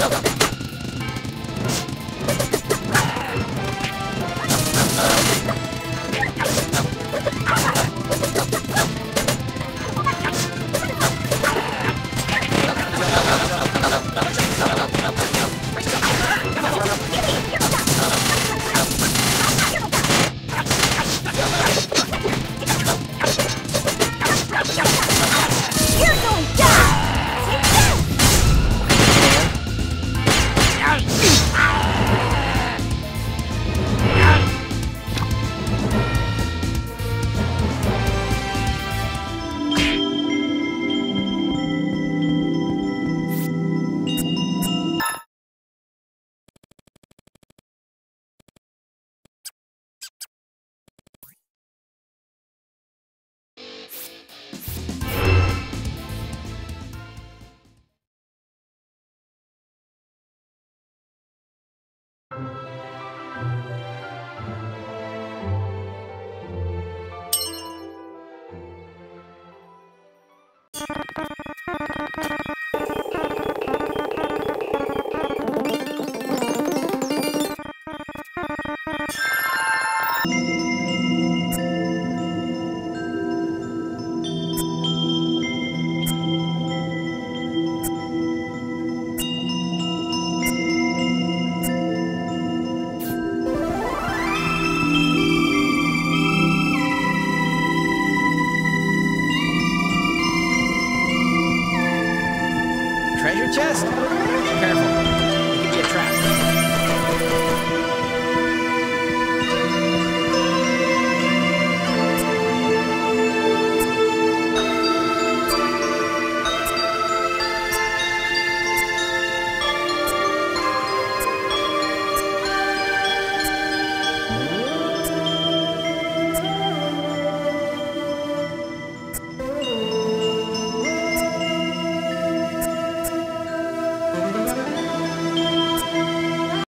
You're Treasure chest? Careful.